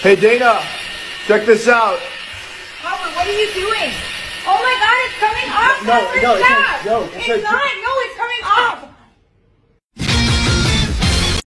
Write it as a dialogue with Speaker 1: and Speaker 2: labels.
Speaker 1: Hey Dana, check this out.
Speaker 2: Robert, what are you doing? Oh my god, it's coming off
Speaker 1: No, no, it's not- no, it's
Speaker 2: it's not- No,